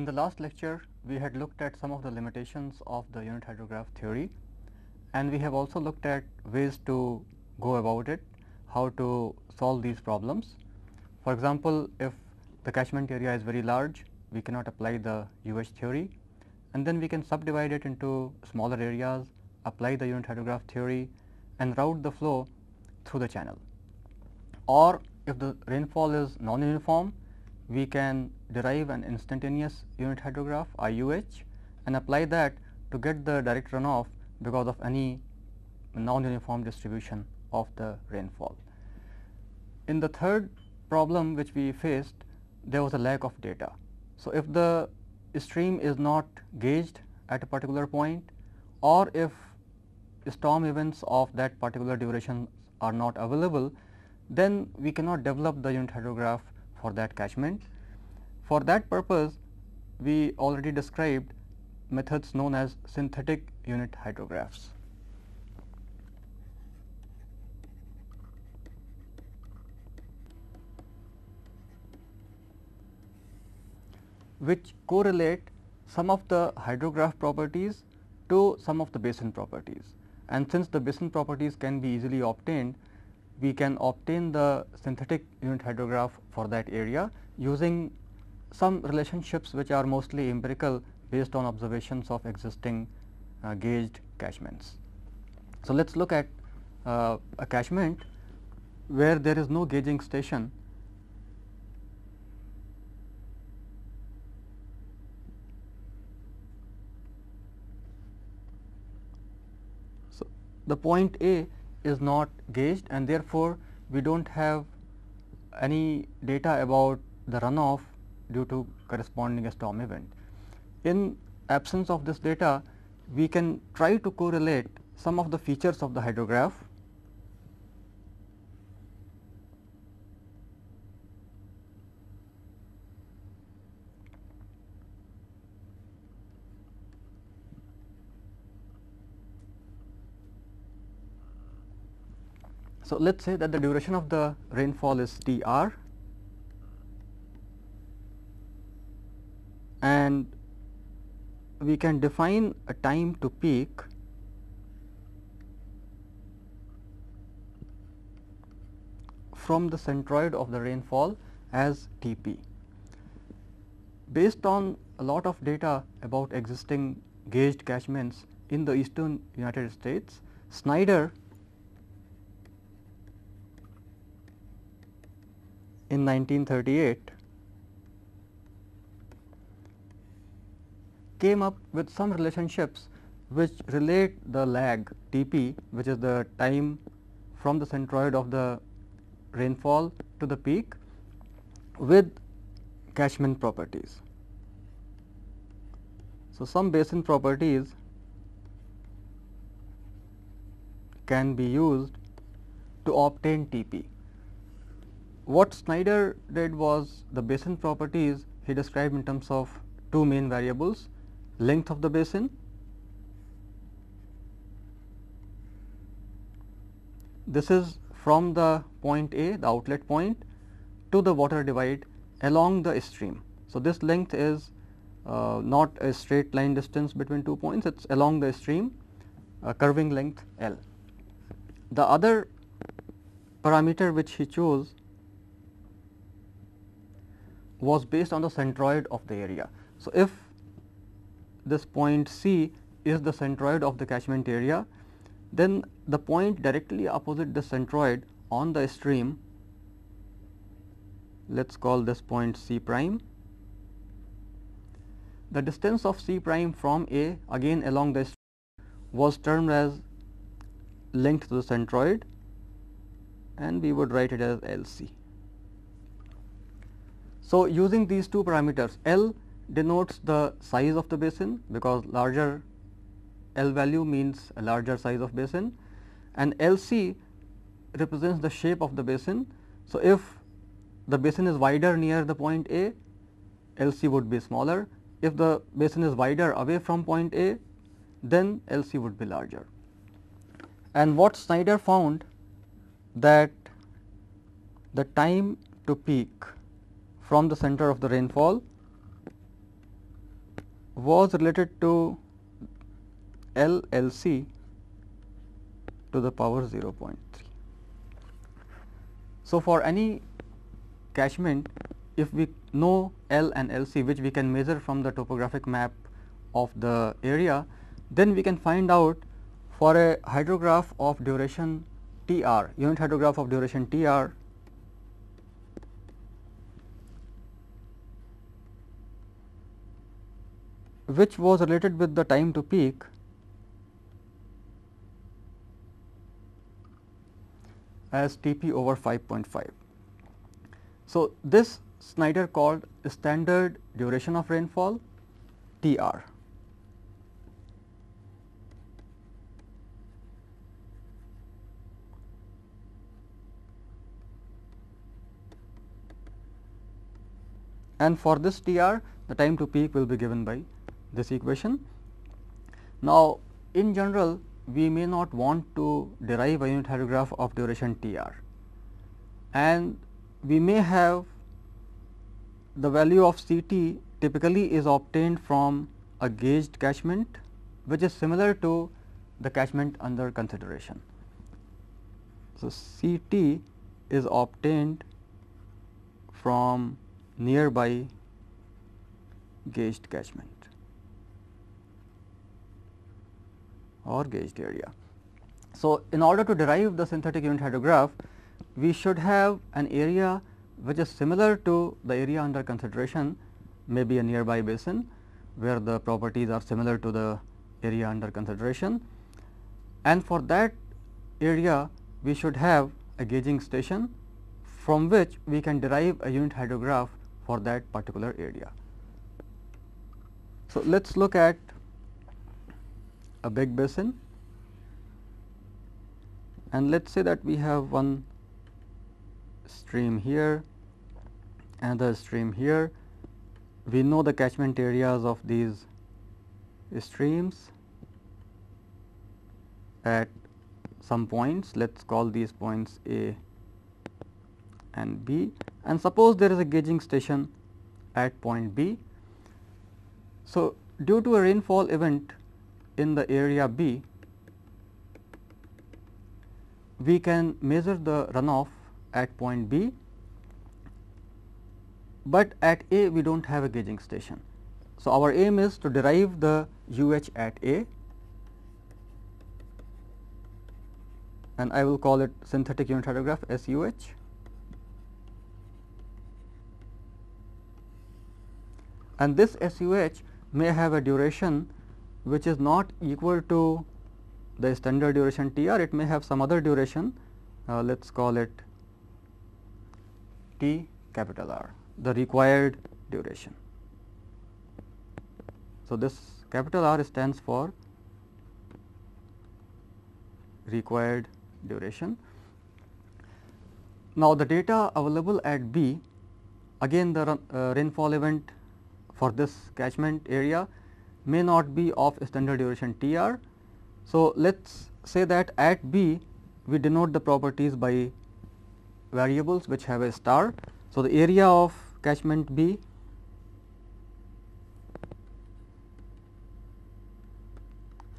In the last lecture, we had looked at some of the limitations of the unit hydrograph theory and we have also looked at ways to go about it, how to solve these problems. For example, if the catchment area is very large, we cannot apply the UH theory and then we can subdivide it into smaller areas, apply the unit hydrograph theory and route the flow through the channel. Or if the rainfall is non-uniform, we can derive an instantaneous unit hydrograph IUH and apply that to get the direct runoff because of any non-uniform distribution of the rainfall. In the third problem which we faced, there was a lack of data. So, if the stream is not gauged at a particular point or if storm events of that particular duration are not available, then we cannot develop the unit hydrograph for that catchment. For that purpose, we already described methods known as synthetic unit hydrographs. which correlate some of the hydrograph properties to some of the basin properties. And since the basin properties can be easily obtained, we can obtain the synthetic unit hydrograph for that area using some relationships which are mostly empirical based on observations of existing uh, gauged catchments. So, let us look at uh, a catchment where there is no gauging station So, the point A is not gauged and therefore, we do not have any data about the runoff due to corresponding storm event. In absence of this data, we can try to correlate some of the features of the hydrograph So, let us say that the duration of the rainfall is T r and we can define a time to peak from the centroid of the rainfall as T p. Based on a lot of data about existing gauged catchments in the eastern United States, Snyder in 1938 came up with some relationships which relate the lag T p which is the time from the centroid of the rainfall to the peak with catchment properties. So, some basin properties can be used to obtain T p. What Snyder did was the basin properties he described in terms of two main variables length of the basin this is from the point A the outlet point to the water divide along the stream. So, this length is uh, not a straight line distance between two points it is along the stream a curving length L. The other parameter which he chose was based on the centroid of the area. So, if this point C is the centroid of the catchment area, then the point directly opposite the centroid on the stream, let us call this point C prime. The distance of C prime from A again along the stream was termed as length to the centroid and we would write it as L C. So, using these two parameters L denotes the size of the basin because larger L value means a larger size of basin and L c represents the shape of the basin. So, if the basin is wider near the point A, L c would be smaller. If the basin is wider away from point A, then L c would be larger. And what Snyder found that the time to peak from the center of the rainfall was related to LLC to the power 0.3. So, for any catchment if we know L and LC which we can measure from the topographic map of the area, then we can find out for a hydrograph of duration T r, unit hydrograph of duration T r which was related with the time to peak as T p over 5.5. So, this Snyder called standard duration of rainfall T r. and for this T r the time to peak will be given by this equation. Now, in general we may not want to derive a unit hydrograph of duration T r and we may have the value of C t typically is obtained from a gauged catchment which is similar to the catchment under consideration. So, C t is obtained from nearby gauged catchment or gauged area. So, in order to derive the synthetic unit hydrograph, we should have an area which is similar to the area under consideration maybe a nearby basin where the properties are similar to the area under consideration and for that area we should have a gauging station from which we can derive a unit hydrograph for that particular area. So, let us look at a big basin and let us say that we have one stream here, another stream here. We know the catchment areas of these streams at some points. Let us call these points A and B and suppose there is a gauging station at point B. So, due to a rainfall event in the area B, we can measure the runoff at point B, but at A we do not have a gauging station. So, our aim is to derive the UH at A and I will call it synthetic unit hydrograph SUH. and this SUH may have a duration which is not equal to the standard duration T r, it may have some other duration, uh, let us call it T capital R, the required duration. So, this capital R stands for required duration. Now, the data available at B again the uh, rainfall event for this catchment area may not be of standard duration T r. So, let us say that at B we denote the properties by variables which have a star. So, the area of catchment B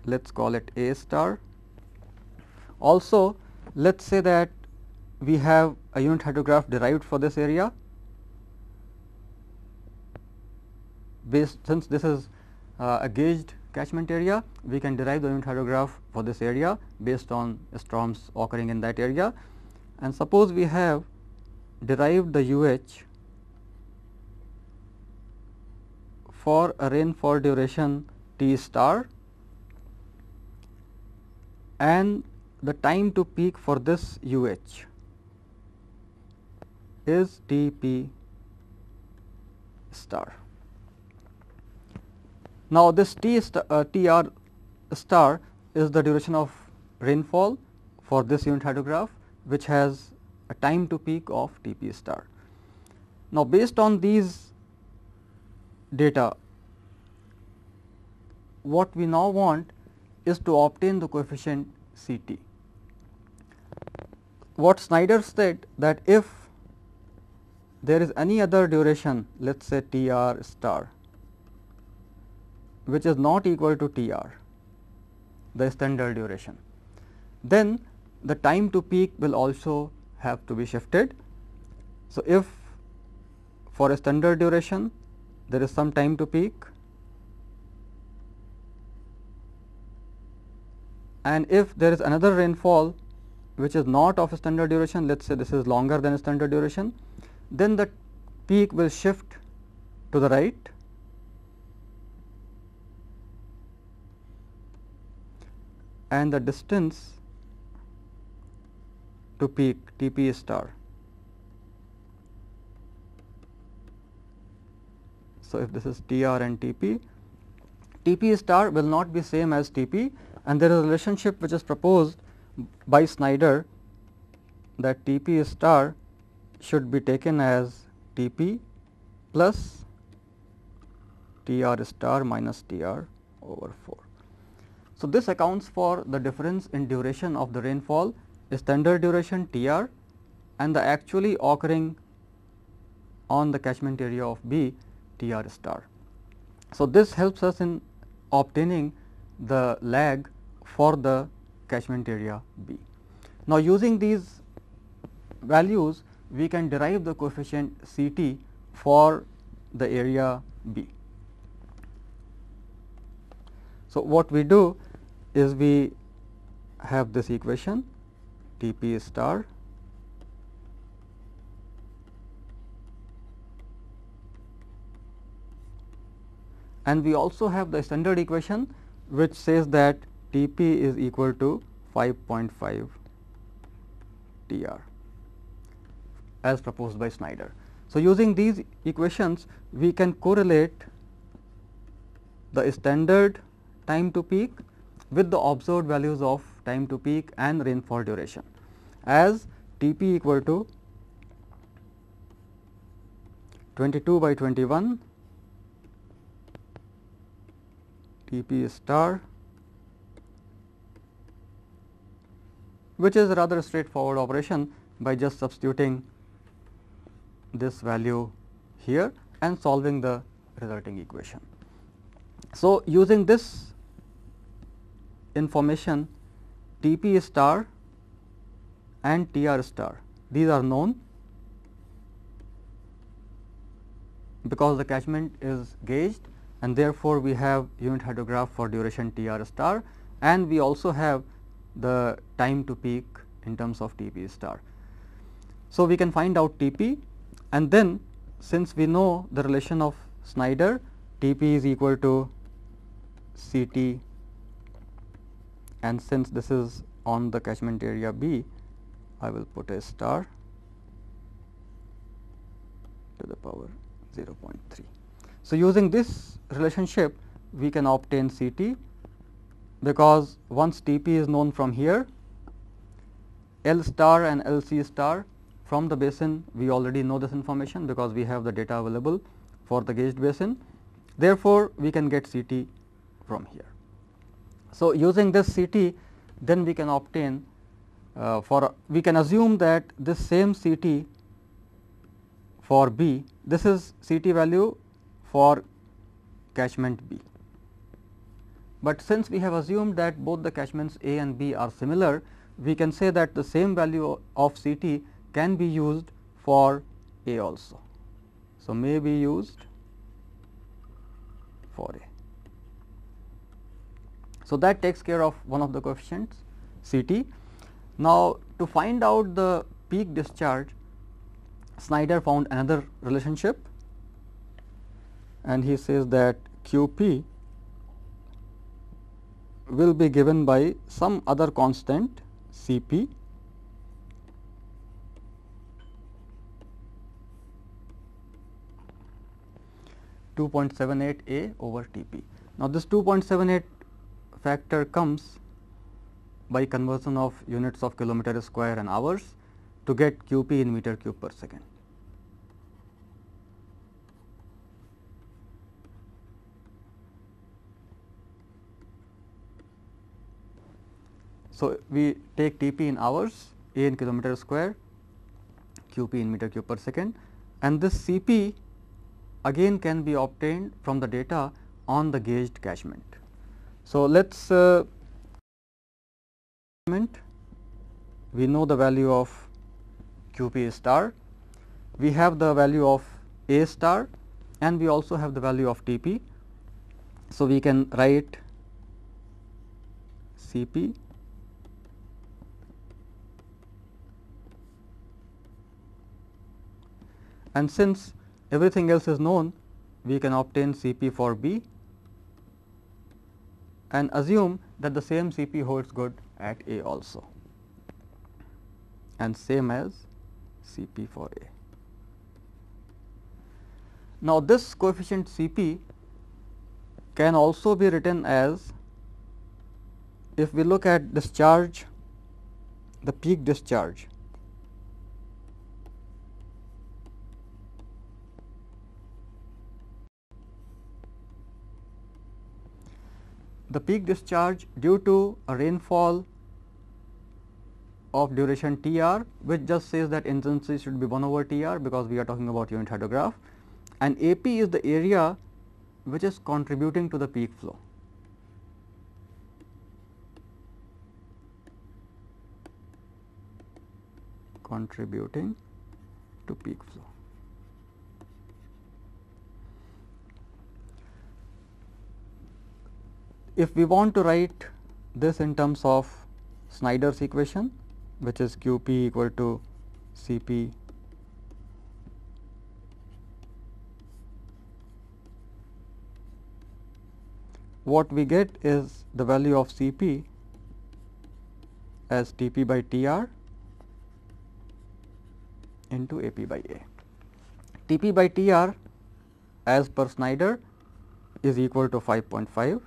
let us call it A star. Also, let us say that we have a unit hydrograph derived for this area based since this is a gauged catchment area, we can derive the unit hydrograph for this area based on storms occurring in that area. And suppose we have derived the UH for a rainfall duration T star and the time to peak for this UH is T p star. Now, this T uh, T r star is the duration of rainfall for this unit hydrograph which has a time to peak of T p star. Now, based on these data what we now want is to obtain the coefficient C t. What Snyder said that if there is any other duration let us say T r star which is not equal to T r the standard duration, then the time to peak will also have to be shifted. So, if for a standard duration there is some time to peak and if there is another rainfall which is not of standard duration let us say this is longer than a standard duration then the peak will shift to the right and the distance to peak T p star. So, if this is T r and T p, T p star will not be same as T p and there is a relationship which is proposed by Snyder that T p star should be taken as T p plus T r star minus T r over 4. So, this accounts for the difference in duration of the rainfall standard duration T r and the actually occurring on the catchment area of B T r star. So, this helps us in obtaining the lag for the catchment area B. Now, using these values we can derive the coefficient C t for the area B. So, what we do is we have this equation T p star and we also have the standard equation which says that T p is equal to 5.5 T r as proposed by Snyder. So, using these equations we can correlate the standard time to peak with the observed values of time to peak and rainfall duration as T p equal to 22 by 21 T p star which is a rather straightforward operation by just substituting this value here and solving the resulting equation. So, using this information T p star and T r star these are known because the catchment is gauged and therefore, we have unit hydrograph for duration T r star and we also have the time to peak in terms of T p star. So, we can find out T p and then since we know the relation of Snyder T p is equal to C t and since this is on the catchment area B I will put a star to the power 0.3. So, using this relationship we can obtain C t because once T p is known from here L star and L c star from the basin we already know this information because we have the data available for the gauged basin. Therefore, we can get C t from here. So, using this C t then we can obtain uh, for we can assume that this same C t for B this is C t value for catchment B. But since we have assumed that both the catchments A and B are similar we can say that the same value of C t can be used for A also. So, may be used for A. So, that takes care of one of the coefficients C t. Now, to find out the peak discharge Snyder found another relationship and he says that Q p will be given by some other constant C p two point seven eight A over T p. Now, this 2.78 factor comes by conversion of units of kilometer square and hours to get q p in meter cube per second. So, we take T p in hours, A in kilometer square, Q p in meter cube per second and this C p again can be obtained from the data on the gauged catchment. So, let us uh, we know the value of QP star, we have the value of A star and we also have the value of TP. So, we can write Cp and since everything else is known we can obtain Cp for B and assume that the same Cp holds good at A also and same as Cp for A. Now, this coefficient Cp can also be written as if we look at discharge the peak discharge the peak discharge due to a rainfall of duration T r which just says that intensity should be 1 over T r because we are talking about unit hydrograph and A p is the area which is contributing to the peak flow. contributing to peak flow. If we want to write this in terms of Snyder's equation which is q p equal to C p what we get is the value of C p as T p by T r into A p by A. T p by T r as per Snyder is equal to 5.5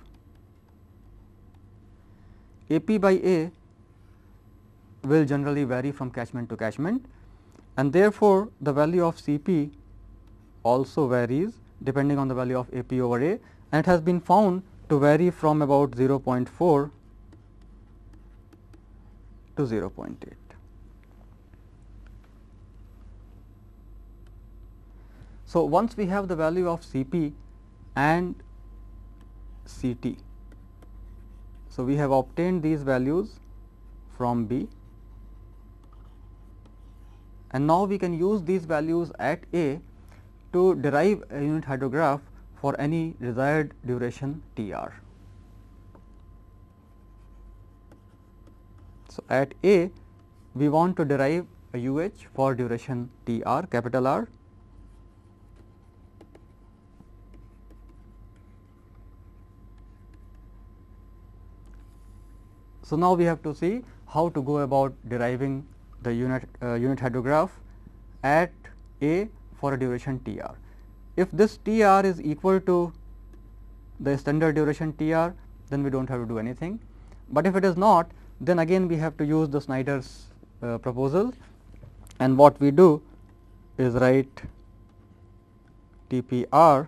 a p by A will generally vary from catchment to catchment and therefore, the value of C p also varies depending on the value of A p over A and it has been found to vary from about 0.4 to 0.8. So, once we have the value of C p and C t so, we have obtained these values from B and now we can use these values at A to derive a unit hydrograph for any desired duration T r. So, at A we want to derive a UH for duration T r capital R So, now we have to see how to go about deriving the unit uh, unit hydrograph at A for a duration T r. If this T r is equal to the standard duration T r, then we do not have to do anything, but if it is not, then again we have to use the Snyder's uh, proposal and what we do is write T p r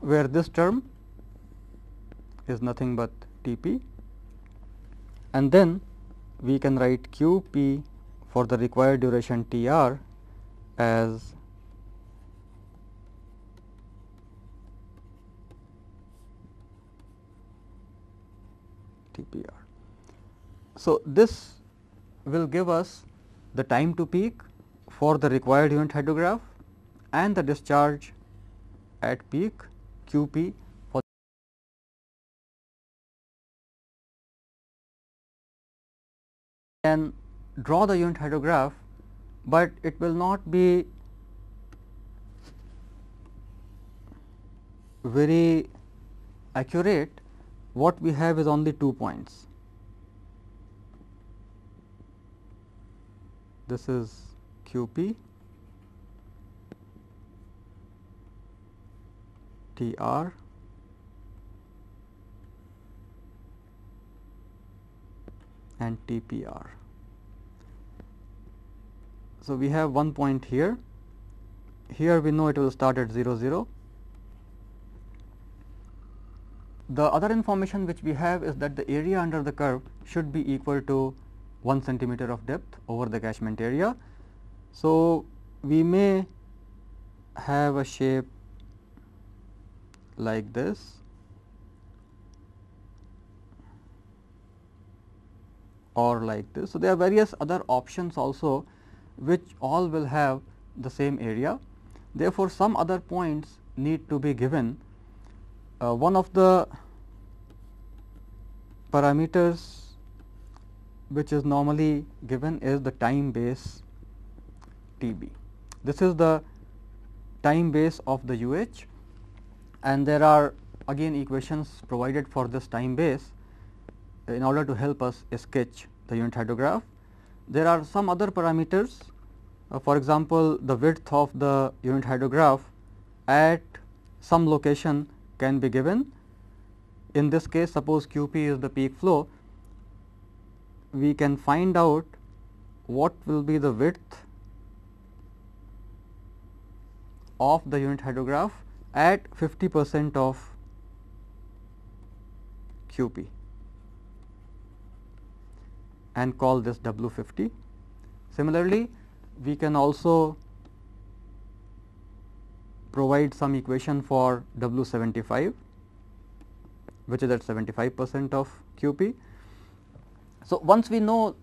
where this term is nothing but T p and then we can write Q p for the required duration T r as T p r. So, this will give us the time to peak for the required unit hydrograph and the discharge at peak q p for draw the unit hydrograph, but it will not be very accurate what we have is only two points. This is q p T r and T p r. So, we have one point here, here we know it will start at 0 0 the other information which we have is that the area under the curve should be equal to 1 centimeter of depth over the catchment area. So, we may have a shape like this or like this. So, there are various other options also which all will have the same area. Therefore, some other points need to be given. Uh, one of the parameters which is normally given is the time base T b. This is the time base of the UH and there are again equations provided for this time base in order to help us sketch the unit hydrograph. There are some other parameters uh, for example, the width of the unit hydrograph at some location can be given. In this case suppose QP is the peak flow, we can find out what will be the width of the unit hydrograph at 50 percent of QP and call this W 50. Similarly, we can also provide some equation for W 75 which is at 75 percent of QP. So, once we know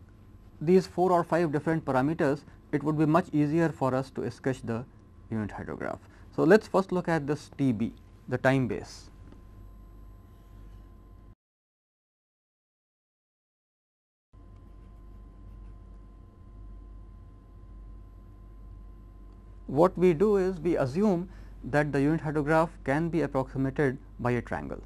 these 4 or 5 different parameters, it would be much easier for us to sketch the unit hydrograph. So, let us first look at this TB, the time base. What we do is we assume that the unit hydrograph can be approximated by a triangle.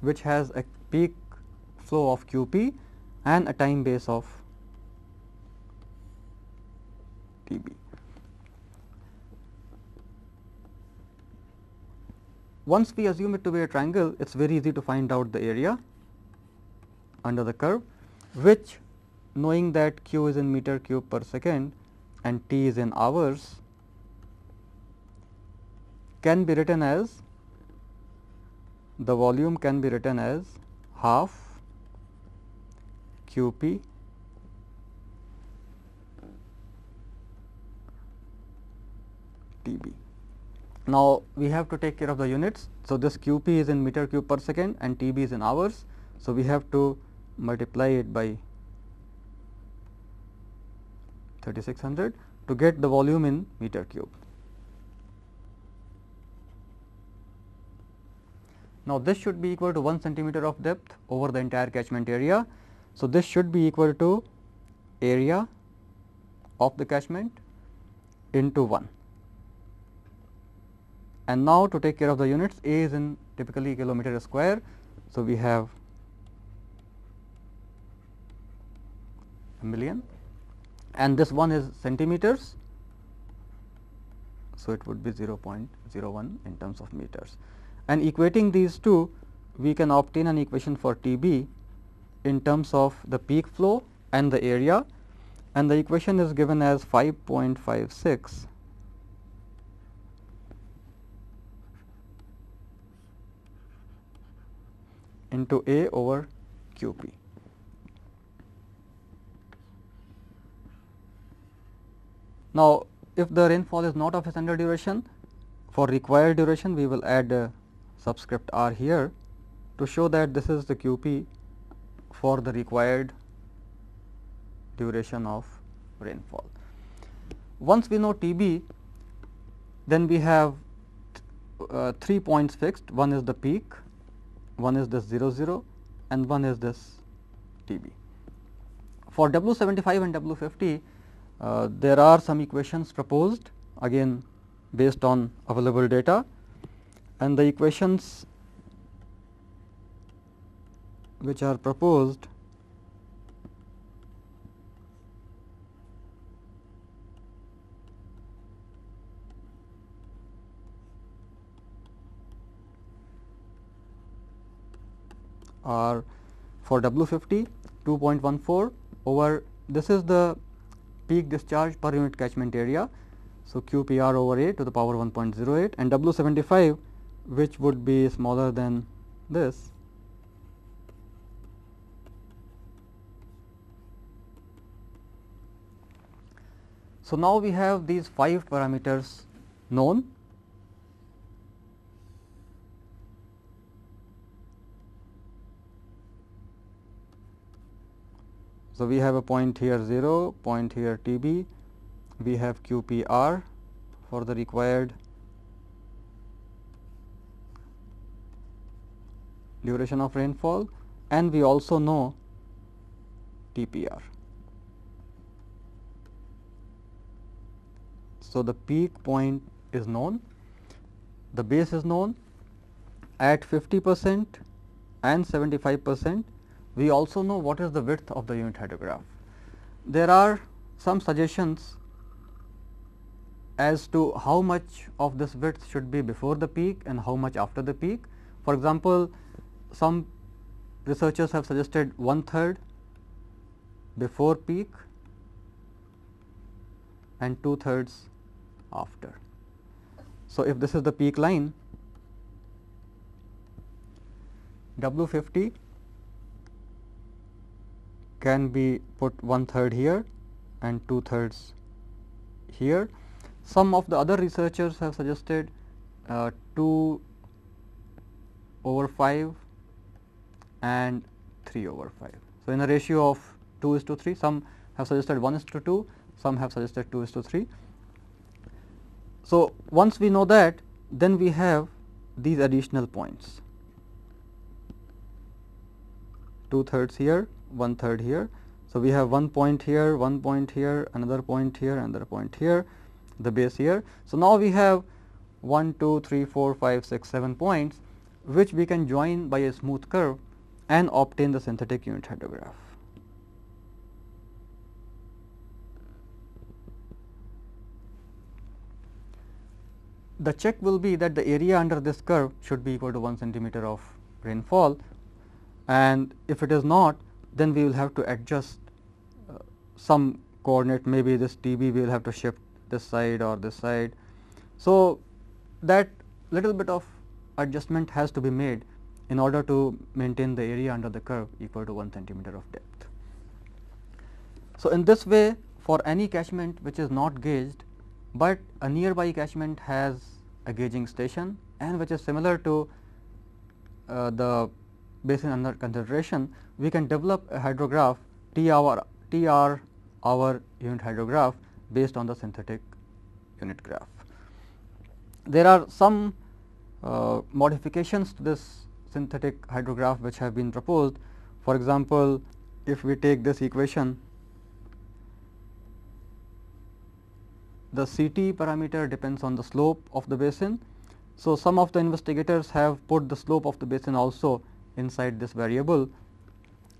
which has a peak flow of QP and a time base of TB. Once we assume it to be a triangle, it is very easy to find out the area under the curve, which knowing that q is in meter cube per second and t is in hours can be written as the volume can be written as half q p t b. Now, we have to take care of the units. So, this q p is in meter cube per second and t b is in hours. So, we have to multiply it by 3600 to get the volume in meter cube. Now, this should be equal to 1 centimeter of depth over the entire catchment area. So, this should be equal to area of the catchment into 1. And now, to take care of the units A is in typically kilometer square. So, we have a million and this one is centimeters. So, it would be 0.01 in terms of meters and equating these two we can obtain an equation for T b in terms of the peak flow and the area and the equation is given as 5.56 into A over Q p. Now, if the rainfall is not of a standard duration, for required duration we will add a subscript r here to show that this is the QP for the required duration of rainfall. Once we know TB, then we have uh, three points fixed, one is the peak, one is this 0 0 and one is this TB. For W 75 and W 50, uh, there are some equations proposed again based on available data and the equations which are proposed are for W 50 2.14 over this is the peak discharge per unit catchment area. So, QPR over A to the power 1.08 and W 75 which would be smaller than this. So, now we have these 5 parameters known So, we have a point here 0, point here T b, we have Q p r for the required duration of rainfall and we also know T p r. So, the peak point is known, the base is known at 50 percent and 75 percent we also know what is the width of the unit hydrograph. There are some suggestions as to how much of this width should be before the peak and how much after the peak. For example, some researchers have suggested one third before peak and two thirds after. So, if this is the peak line W 50 can be put one third here and two thirds here. Some of the other researchers have suggested uh, 2 over 5 and 3 over 5. So, in a ratio of 2 is to 3, some have suggested 1 is to 2, some have suggested 2 is to 3. So, once we know that then we have these additional points 2 thirds here one third here. So, we have one point here, one point here, another point here, another point here, the base here. So, now we have 1, 2, 3, 4, 5, 6, 7 points which we can join by a smooth curve and obtain the synthetic unit hydrograph. The check will be that the area under this curve should be equal to 1 centimeter of rainfall and if it is not then we will have to adjust uh, some coordinate maybe this T b we will have to shift this side or this side. So, that little bit of adjustment has to be made in order to maintain the area under the curve equal to 1 centimeter of depth. So, in this way for any catchment which is not gauged, but a nearby catchment has a gauging station and which is similar to uh, the basin under consideration, we can develop a hydrograph T hour T r hour unit hydrograph based on the synthetic unit graph. There are some uh, modifications to this synthetic hydrograph which have been proposed. For example, if we take this equation, the CT parameter depends on the slope of the basin. So, some of the investigators have put the slope of the basin also inside this variable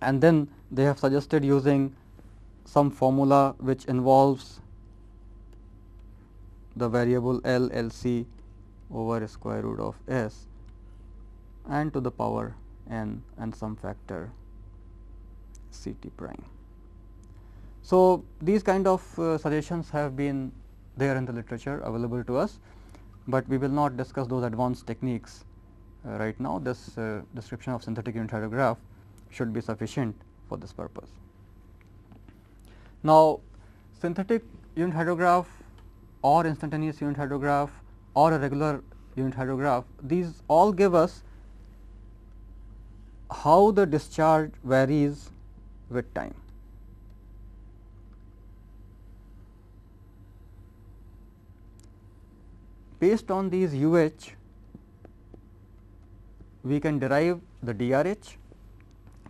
and then they have suggested using some formula which involves the variable L L C over square root of s and to the power n and some factor C t prime. So, these kind of uh, suggestions have been there in the literature available to us, but we will not discuss those advanced techniques right now. This uh, description of synthetic unit hydrograph should be sufficient for this purpose. Now, synthetic unit hydrograph or instantaneous unit hydrograph or a regular unit hydrograph, these all give us how the discharge varies with time. Based on these UH, we can derive the DRH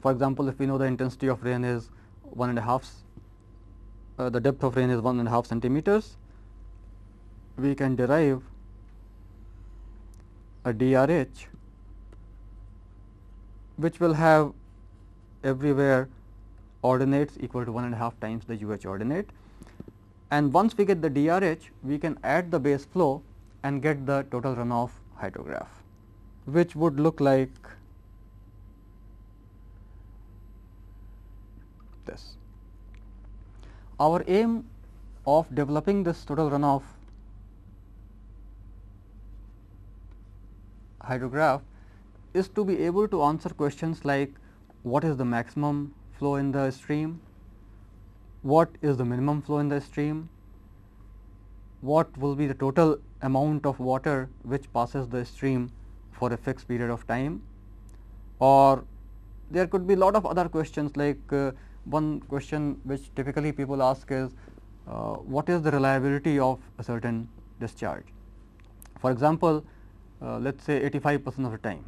for example, if we know the intensity of rain is one and a half, uh, the depth of rain is one and a half centimeters, we can derive a DRH which will have everywhere ordinates equal to one and a half times the UH ordinate. And once we get the DRH, we can add the base flow and get the total runoff hydrograph, which would look like this. Our aim of developing this total runoff hydrograph is to be able to answer questions like what is the maximum flow in the stream, what is the minimum flow in the stream, what will be the total amount of water which passes the stream? For a fixed period of time or there could be lot of other questions like uh, one question which typically people ask is uh, what is the reliability of a certain discharge. For example, uh, let us say 85 percent of the time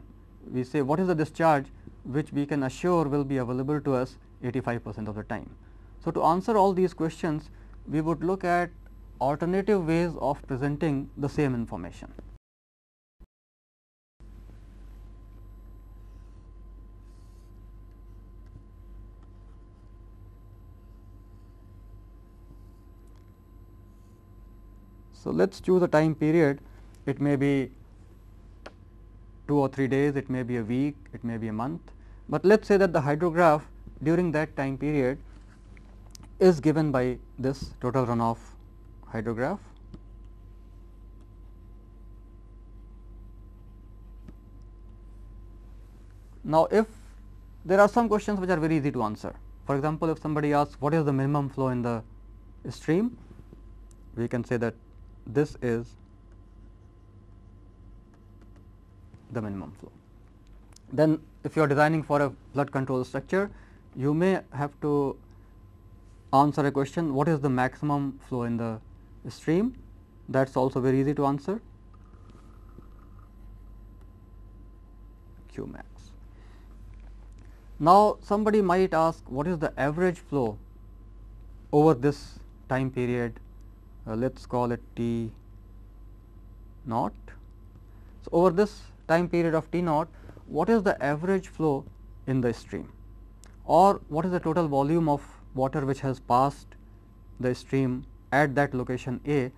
we say what is the discharge which we can assure will be available to us 85 percent of the time. So, to answer all these questions we would look at alternative ways of presenting the same information. So, let us choose a time period it may be 2 or 3 days, it may be a week, it may be a month, but let us say that the hydrograph during that time period is given by this total runoff hydrograph. Now, if there are some questions which are very easy to answer. For example, if somebody asks what is the minimum flow in the stream, we can say that this is the minimum flow. Then if you are designing for a flood control structure, you may have to answer a question what is the maximum flow in the stream that is also very easy to answer q max. Now, somebody might ask what is the average flow over this time period uh, let us call it t naught. So, over this time period of t naught what is the average flow in the stream or what is the total volume of water which has passed the stream at that location A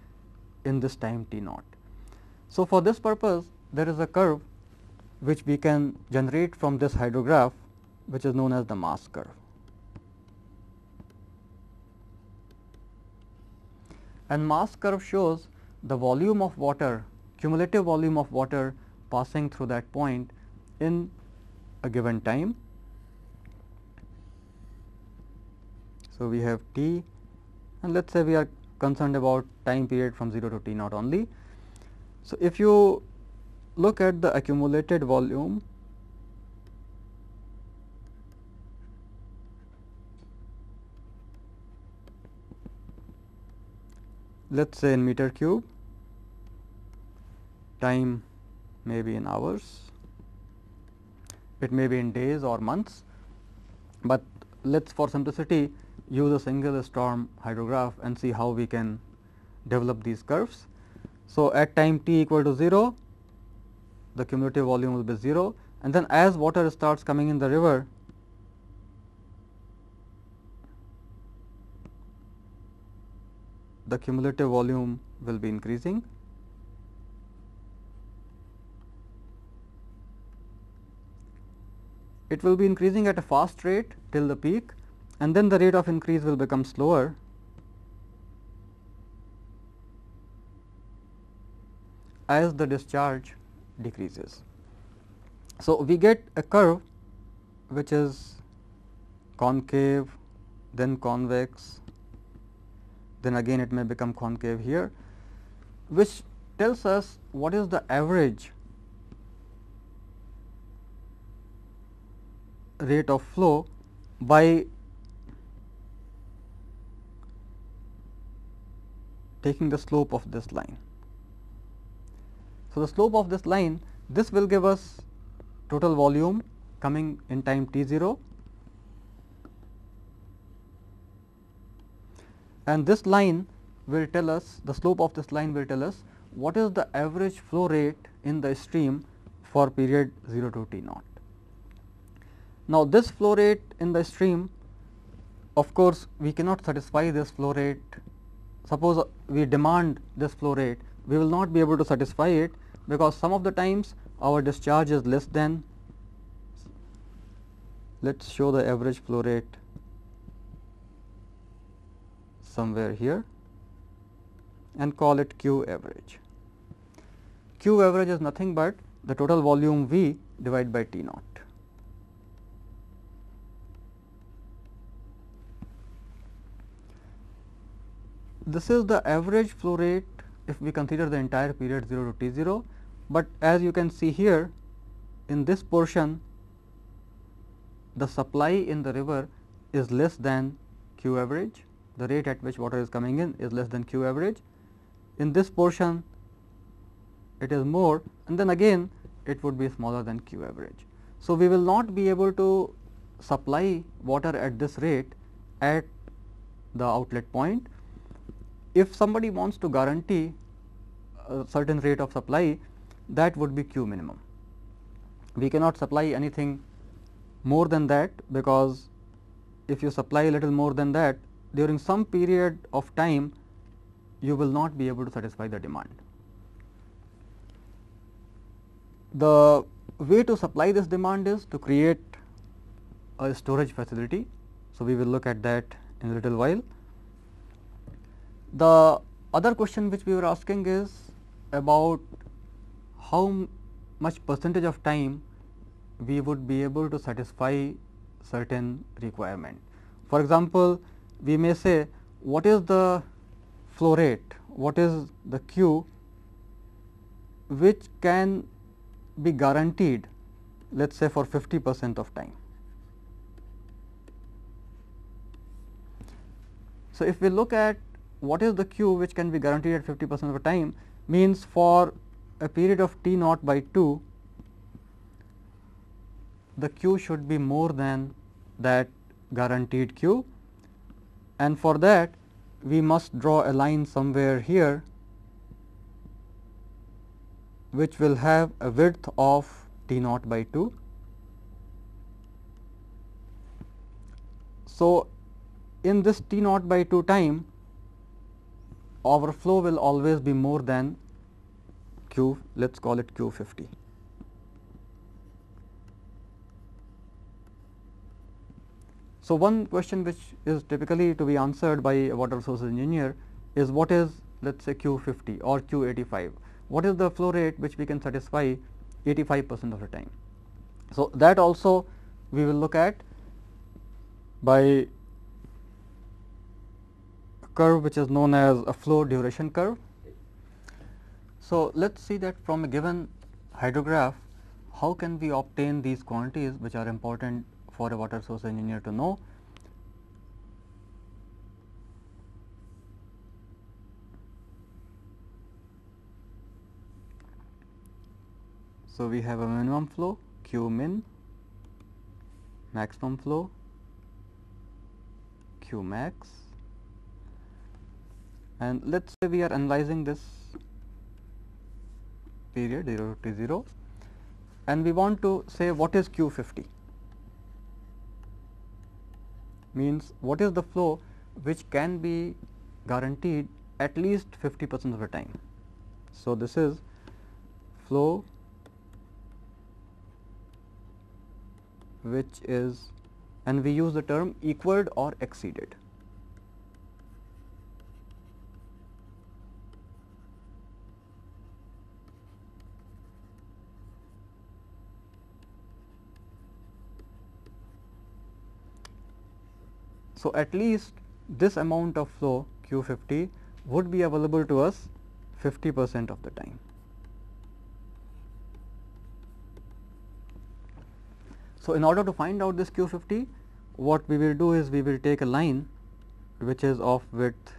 in this time t naught. So, for this purpose there is a curve which we can generate from this hydrograph which is known as the mass curve. And mass curve shows the volume of water cumulative volume of water passing through that point in a given time So, we have t and let us say we are concerned about time period from 0 to t naught only. So, if you look at the accumulated volume let us say in meter cube time may be in hours it may be in days or months but let us for simplicity use a single storm hydrograph and see how we can develop these curves. So, at time t equal to 0, the cumulative volume will be 0 and then as water starts coming in the river, the cumulative volume will be increasing. It will be increasing at a fast rate till the peak and then the rate of increase will become slower as the discharge decreases. So, we get a curve which is concave, then convex, then again it may become concave here, which tells us what is the average rate of flow by taking the slope of this line. So, the slope of this line this will give us total volume coming in time t 0 and this line will tell us the slope of this line will tell us what is the average flow rate in the stream for period 0 to t naught. Now, this flow rate in the stream of course, we cannot satisfy this flow rate suppose uh, we demand this flow rate, we will not be able to satisfy it because some of the times our discharge is less than let us show the average flow rate somewhere here and call it q average. q average is nothing but the total volume V divided by T naught. This is the average flow rate if we consider the entire period 0 to T 0, but as you can see here in this portion the supply in the river is less than Q average, the rate at which water is coming in is less than Q average. In this portion it is more and then again it would be smaller than Q average. So, we will not be able to supply water at this rate at the outlet point. If somebody wants to guarantee a certain rate of supply that would be Q minimum. We cannot supply anything more than that because if you supply a little more than that during some period of time you will not be able to satisfy the demand. The way to supply this demand is to create a storage facility. So, we will look at that in a little while. The other question which we were asking is about how much percentage of time we would be able to satisfy certain requirement. For example, we may say what is the flow rate, what is the Q which can be guaranteed let us say for 50 percent of time. So, if we look at what is the Q which can be guaranteed at 50 percent of the time means for a period of T naught by 2 the Q should be more than that guaranteed Q and for that we must draw a line somewhere here which will have a width of T naught by 2. So, in this T naught by 2 time our flow will always be more than Q let us call it Q 50. So, one question which is typically to be answered by a water resources engineer is what is let us say Q 50 or Q 85, what is the flow rate which we can satisfy 85 percent of the time. So, that also we will look at by a curve which is known as a flow duration curve. So, let us see that from a given hydrograph how can we obtain these quantities which are important for a water source engineer to know. So, we have a minimum flow Q min, maximum flow Q max and let us say we are analyzing this period 0 to 0 and we want to say what is Q50 means what is the flow which can be guaranteed at least 50 percent of the time. So, this is flow which is and we use the term equaled or exceeded. So, at least this amount of flow Q 50 would be available to us 50 percent of the time. So, in order to find out this Q 50 what we will do is we will take a line which is of width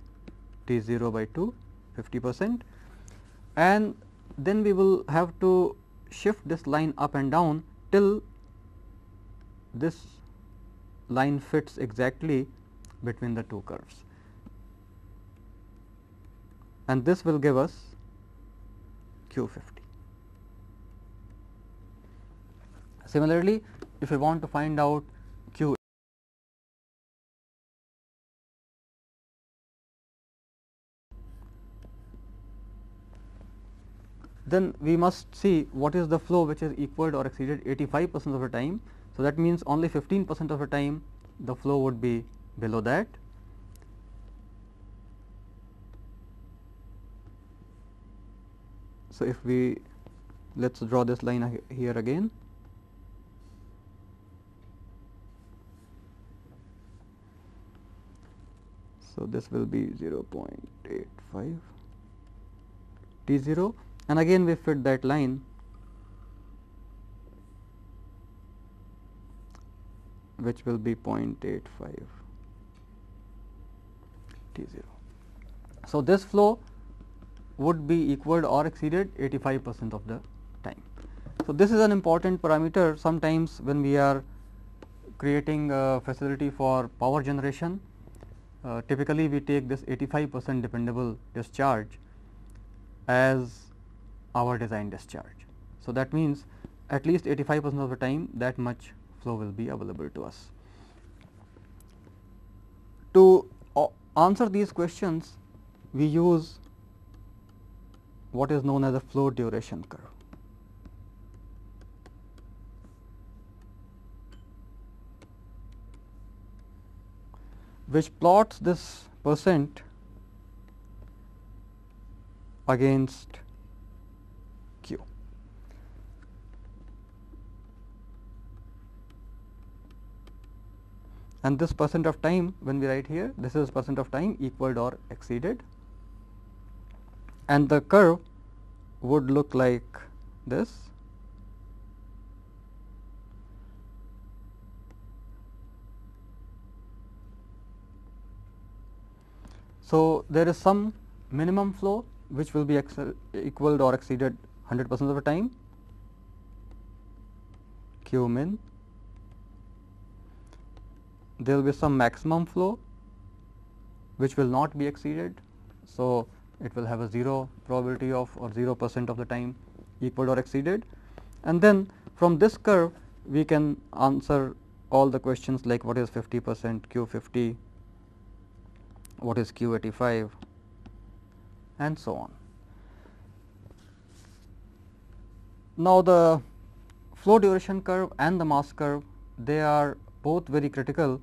T 0 by 2 50 percent and then we will have to shift this line up and down till this line fits exactly between the two curves and this will give us Q 50. Similarly, if we want to find out Q then we must see what is the flow which is equal or exceeded 85 percent of the time so, that means only 15 percent of the time the flow would be below that. So, if we let us draw this line here again. So, this will be 0.85 T 0 and again we fit that line which will be 0.85 T 0. So, this flow would be equal or exceeded 85 percent of the time. So, this is an important parameter sometimes when we are creating a facility for power generation uh, typically we take this 85 percent dependable discharge as our design discharge. So, that means at least 85 percent of the time that much flow will be available to us. To uh, answer these questions we use what is known as a flow duration curve. which plots this percent against q. And this percent of time when we write here this is percent of time equaled or exceeded and the curve would look like this. So, there is some minimum flow which will be equal or exceeded 100 percent of the time q min. There will be some maximum flow which will not be exceeded. So, it will have a 0 probability of or 0 percent of the time equal or exceeded and then from this curve we can answer all the questions like what is 50 percent q 50 what is q 85 and so on. Now, the flow duration curve and the mass curve they are both very critical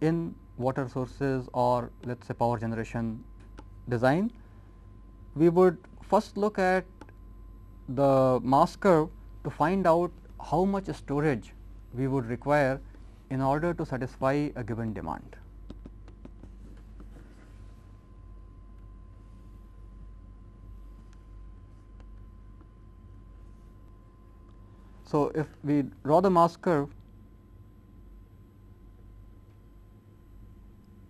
in water sources or let us say power generation design we would first look at the mass curve to find out how much storage we would require in order to satisfy a given demand. So, if we draw the mass curve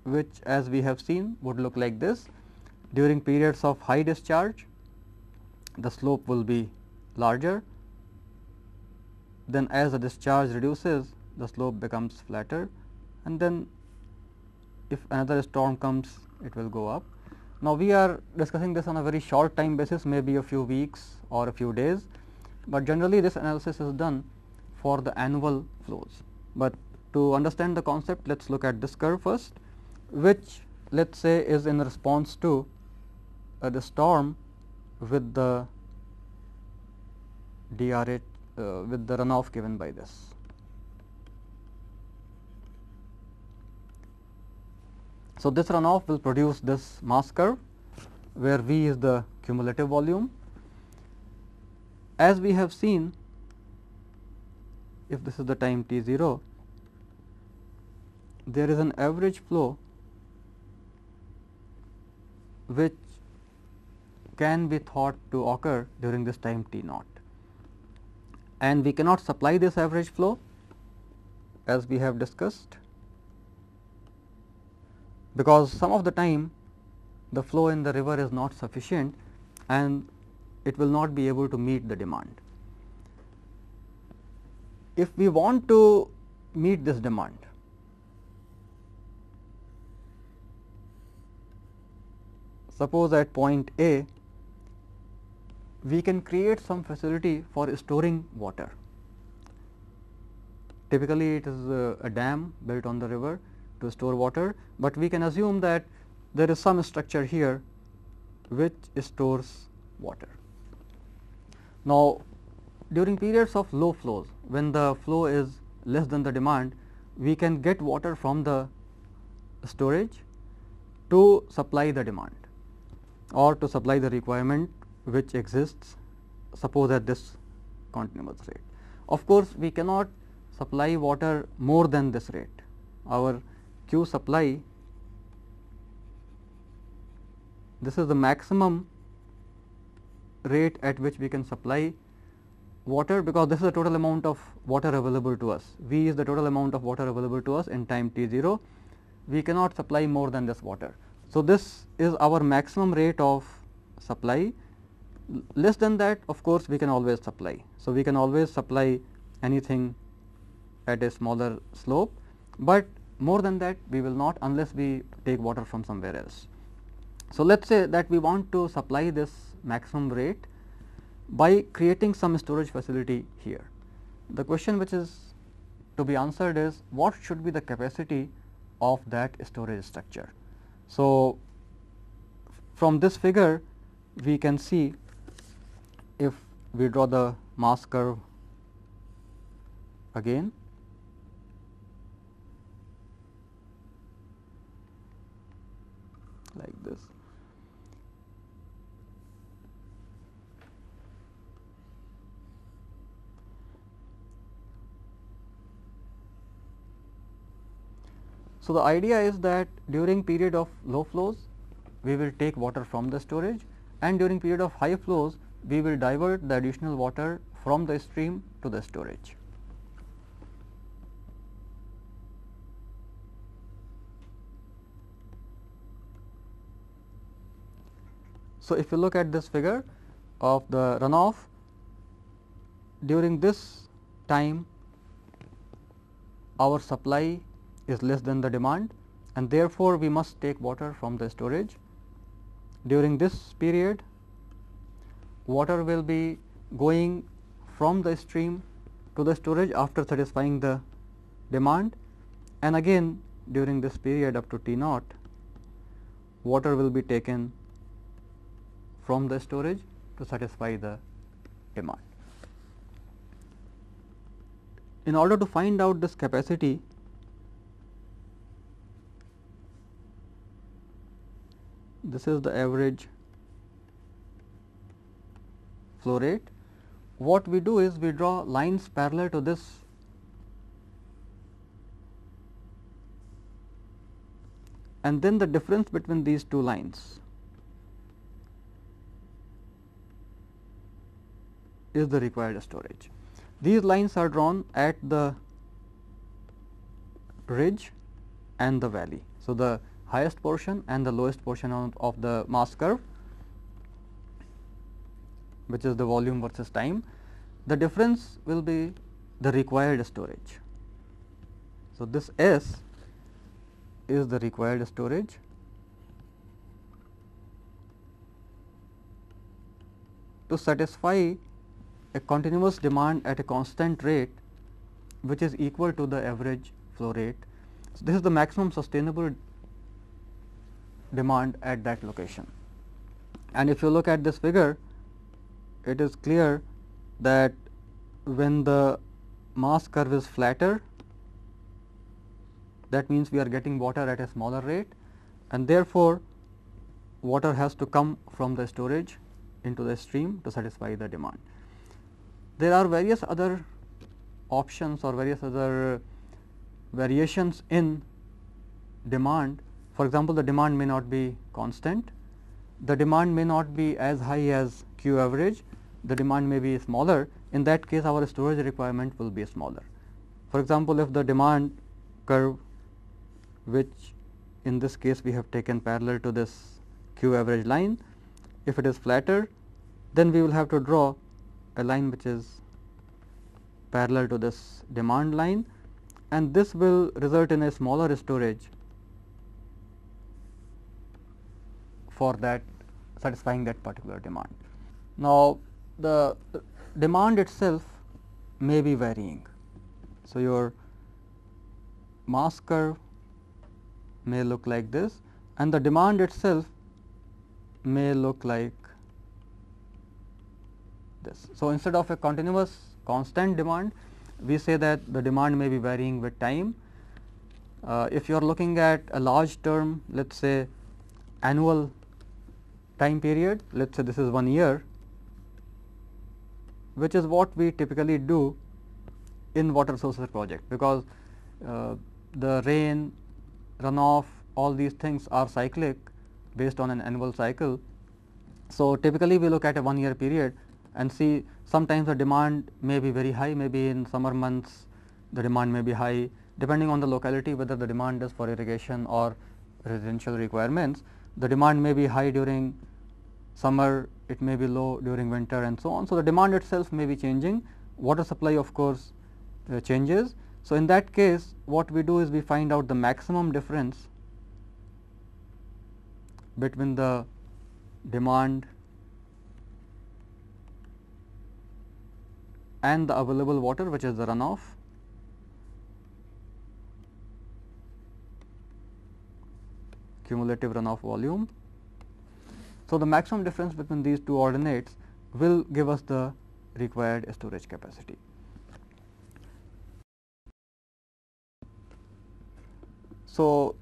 which as we have seen would look like this during periods of high discharge, the slope will be larger. Then as the discharge reduces, the slope becomes flatter and then if another storm comes, it will go up. Now, we are discussing this on a very short time basis, maybe a few weeks or a few days, but generally this analysis is done for the annual flows. But to understand the concept, let us look at this curve first, which let us say is in response to uh, the storm with the DRH uh, with the runoff given by this. So, this runoff will produce this mass curve where V is the cumulative volume. As we have seen if this is the time t 0 there is an average flow which can be thought to occur during this time t naught. And we cannot supply this average flow as we have discussed, because some of the time the flow in the river is not sufficient and it will not be able to meet the demand. If we want to meet this demand, suppose at point A we can create some facility for storing water. Typically, it is a, a, dam built on the river to store water, but we can assume that there is some structure here which stores water. Now, during periods of low flows, when the flow is less than the demand, we can get water from the storage to supply the demand or to supply the requirement which exists suppose at this continuous rate. Of course, we cannot supply water more than this rate. Our Q supply this is the maximum rate at which we can supply water because this is the total amount of water available to us. V is the total amount of water available to us in time t 0. We cannot supply more than this water. So, this is our maximum rate of supply less than that of course, we can always supply. So, we can always supply anything at a smaller slope, but more than that we will not unless we take water from somewhere else. So, let us say that we want to supply this maximum rate by creating some storage facility here. The question which is to be answered is what should be the capacity of that storage structure. So, from this figure we can see if we draw the mass curve again like this. So, the idea is that during period of low flows we will take water from the storage and during period of high flows we will divert the additional water from the stream to the storage. So, if you look at this figure of the runoff during this time our supply is less than the demand and therefore, we must take water from the storage. During this period water will be going from the stream to the storage after satisfying the demand and again during this period up to T naught water will be taken from the storage to satisfy the demand. In order to find out this capacity this is the average flow rate. What we do is we draw lines parallel to this and then the difference between these two lines is the required storage. These lines are drawn at the ridge and the valley. So, the highest portion and the lowest portion of, the mass curve which is the volume versus time, the difference will be the required storage. So, this S is the required storage to satisfy a continuous demand at a constant rate which is equal to the average flow rate. So, this is the maximum sustainable demand at that location. And if you look at this figure, it is clear that when the mass curve is flatter that means we are getting water at a smaller rate and therefore, water has to come from the storage into the stream to satisfy the demand. There are various other options or various other variations in demand. For example, the demand may not be constant, the demand may not be as high as Q average, the demand may be smaller, in that case our storage requirement will be smaller. For example, if the demand curve which in this case we have taken parallel to this q average line, if it is flatter then we will have to draw a line which is parallel to this demand line. And this will result in a smaller storage for that satisfying that particular demand. Now, the demand itself may be varying. So, your mass curve may look like this and the demand itself may look like this. So, instead of a continuous constant demand, we say that the demand may be varying with time. Uh, if you are looking at a large term, let us say annual time period, let us say this is one year, which is what we typically do in water resources project because uh, the rain, runoff, all these things are cyclic based on an annual cycle. So, typically we look at a one year period and see sometimes the demand may be very high, maybe in summer months the demand may be high depending on the locality whether the demand is for irrigation or residential requirements. The demand may be high during summer, it may be low during winter and so on. So, the demand itself may be changing, water supply of course uh, changes. So, in that case what we do is we find out the maximum difference between the demand and the available water which is the runoff cumulative runoff volume. So, the maximum difference between these two ordinates will give us the required storage capacity. So,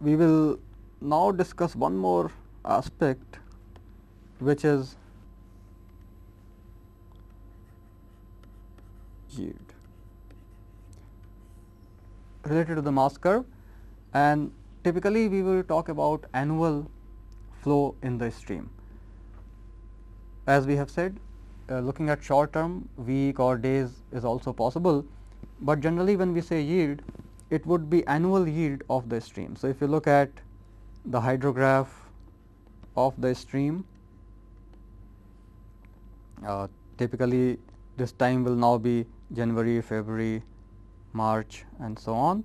we will now discuss one more aspect which is yield related to the mass curve and typically we will talk about annual flow in the stream. As we have said uh, looking at short term week or days is also possible, but generally when we say yield it would be annual yield of the stream. So, if you look at the hydrograph of the stream uh, typically this time will now be January, February, March and so on.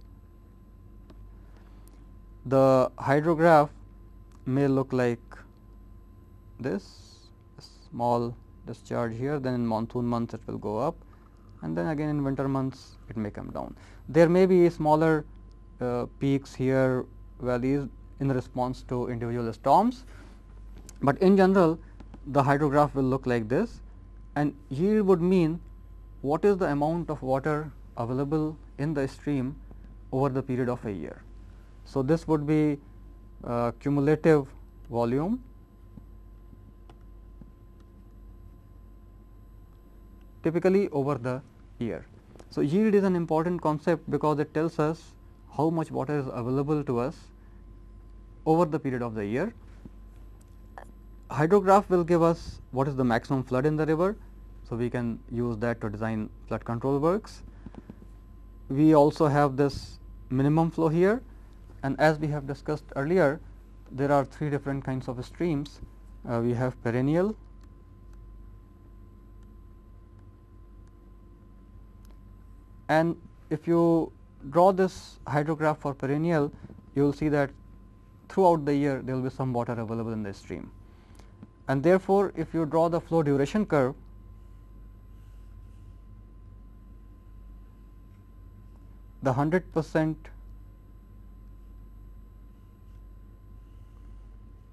The hydrograph may look like this small discharge here then in monsoon months it will go up and then again in winter months it may come down. There may be smaller uh, peaks here valleys in response to individual storms, but in general the hydrograph will look like this and yield would mean what is the amount of water available in the stream over the period of a year. So, this would be uh, cumulative volume typically over the year. So, yield is an important concept because it tells us how much water is available to us over the period of the year. Hydrograph will give us what is the maximum flood in the river. So, we can use that to design flood control works we also have this minimum flow here and as we have discussed earlier there are three different kinds of streams. Uh, we have perennial, and if you draw this hydrograph for perennial you will see that throughout the year there will be some water available in the stream and therefore, if you draw the flow duration curve the 100 percent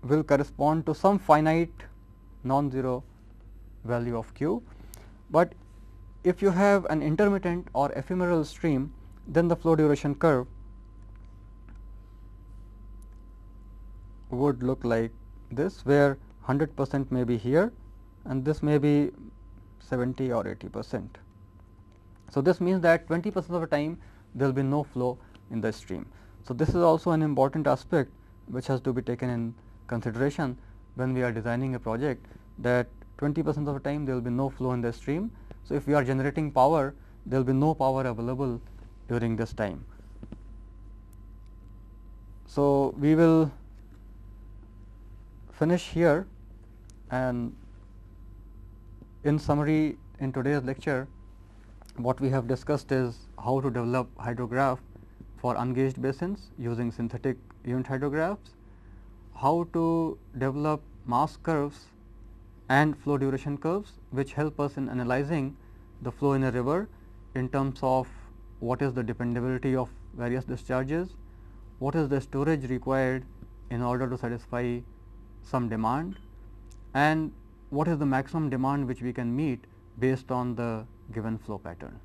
will correspond to some finite non-zero value of q. But if you have an intermittent or ephemeral stream then the flow duration curve would look like this where 100 percent may be here and this may be 70 or 80 percent. So, this means that 20 percent of the time there will be no flow in the stream. So, this is also an important aspect which has to be taken in consideration when we are designing a project that 20 percent of the time there will be no flow in the stream. So, if we are generating power there will be no power available during this time. So, we will finish here and in summary in today's lecture what we have discussed is how to develop hydrograph for ungauged basins using synthetic unit hydrographs, how to develop mass curves and flow duration curves which help us in analyzing the flow in a river in terms of what is the dependability of various discharges, what is the storage required in order to satisfy some demand and what is the maximum demand which we can meet based on the given flow pattern.